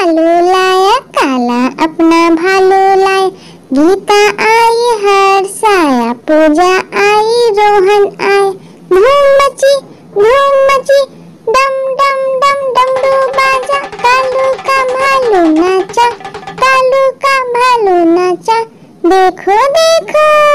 भालू लाया, काला अपना भालू लाए। गीता आई, हर साया पूजा आई, रोहन आए। धूम मची धूम मची डम डम डम डम डू बाजा। कालू का भालू नाचा, कालू का भालू नाचा। देखो देखो।